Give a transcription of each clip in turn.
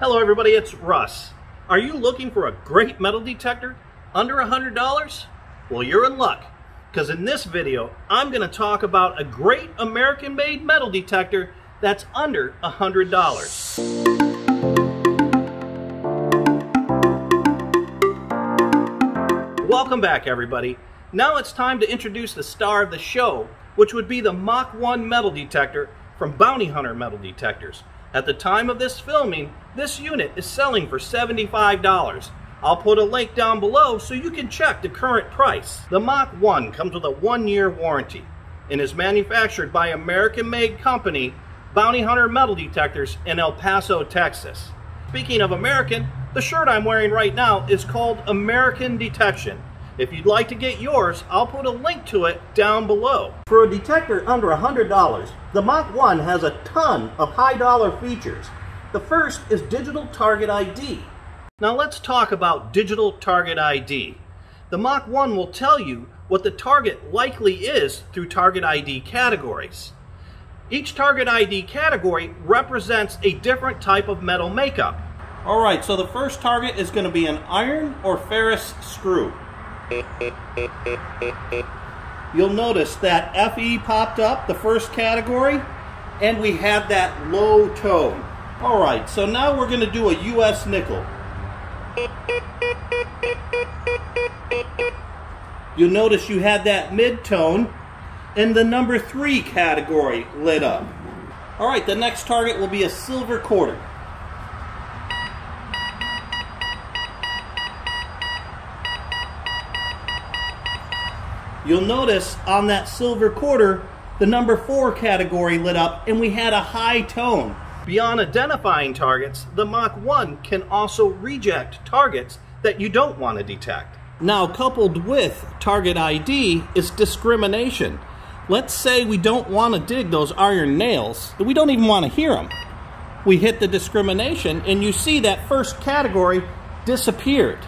Hello everybody, it's Russ. Are you looking for a great metal detector under $100? Well, you're in luck, because in this video, I'm going to talk about a great American-made metal detector that's under $100. Welcome back everybody. Now it's time to introduce the star of the show, which would be the Mach 1 metal detector from Bounty Hunter Metal Detectors. At the time of this filming, this unit is selling for $75. I'll put a link down below so you can check the current price. The Mach 1 comes with a one-year warranty and is manufactured by American-made company Bounty Hunter Metal Detectors in El Paso, Texas. Speaking of American, the shirt I'm wearing right now is called American Detection if you'd like to get yours, I'll put a link to it down below. For a detector under $100, the Mach 1 has a ton of high dollar features. The first is Digital Target ID. Now let's talk about Digital Target ID. The Mach 1 will tell you what the target likely is through Target ID categories. Each Target ID category represents a different type of metal makeup. Alright, so the first target is going to be an iron or ferrous screw. You'll notice that FE popped up, the first category, and we have that low tone. All right, so now we're going to do a US nickel. You'll notice you had that mid-tone, in the number three category lit up. All right, the next target will be a silver quarter. You'll notice on that silver quarter, the number four category lit up and we had a high tone. Beyond identifying targets, the Mach 1 can also reject targets that you don't want to detect. Now, coupled with target ID is discrimination. Let's say we don't want to dig those iron nails, that we don't even want to hear them. We hit the discrimination and you see that first category disappeared.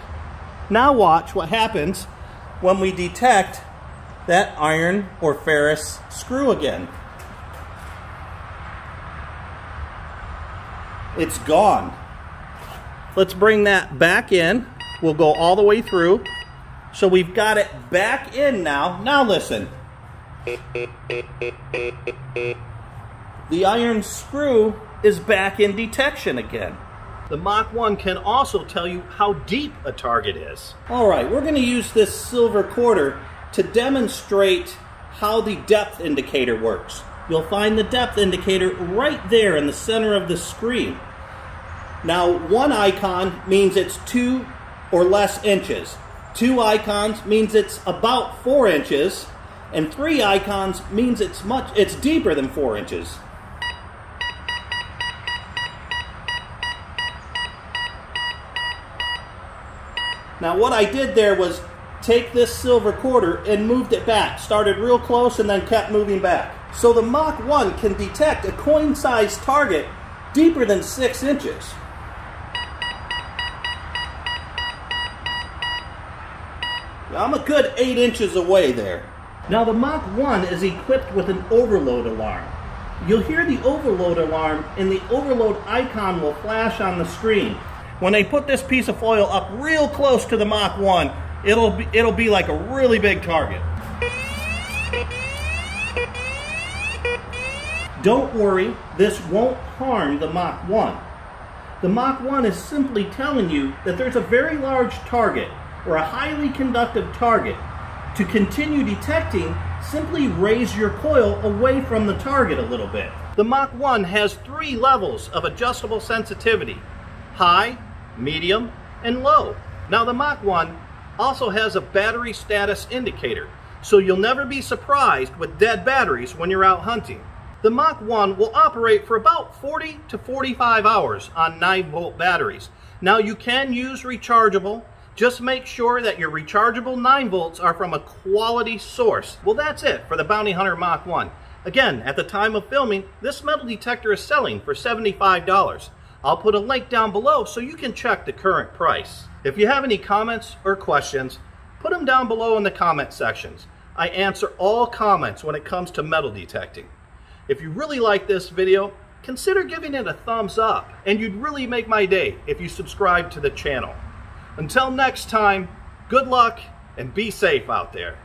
Now watch what happens when we detect that iron or ferrous screw again. It's gone. Let's bring that back in. We'll go all the way through. So we've got it back in now. Now listen. The iron screw is back in detection again. The Mach 1 can also tell you how deep a target is. All right, we're going to use this silver quarter to demonstrate how the depth indicator works. You'll find the depth indicator right there in the center of the screen. Now, one icon means it's two or less inches. Two icons means it's about four inches, and three icons means it's much it's deeper than four inches. Now what I did there was take this silver quarter and moved it back. Started real close and then kept moving back. So the Mach 1 can detect a coin-sized target deeper than 6 inches. I'm a good 8 inches away there. Now the Mach 1 is equipped with an overload alarm. You'll hear the overload alarm and the overload icon will flash on the screen. When they put this piece of foil up real close to the Mach 1, it'll be, it'll be like a really big target. Don't worry, this won't harm the Mach 1. The Mach 1 is simply telling you that there's a very large target or a highly conductive target. To continue detecting, simply raise your coil away from the target a little bit. The Mach 1 has three levels of adjustable sensitivity, high, medium, and low. Now the Mach 1 also has a battery status indicator, so you'll never be surprised with dead batteries when you're out hunting. The Mach 1 will operate for about 40 to 45 hours on 9 volt batteries. Now you can use rechargeable, just make sure that your rechargeable 9 volts are from a quality source. Well that's it for the Bounty Hunter Mach 1. Again, at the time of filming, this metal detector is selling for $75. I'll put a link down below so you can check the current price. If you have any comments or questions, put them down below in the comment sections. I answer all comments when it comes to metal detecting. If you really like this video, consider giving it a thumbs up, and you'd really make my day if you subscribe to the channel. Until next time, good luck and be safe out there.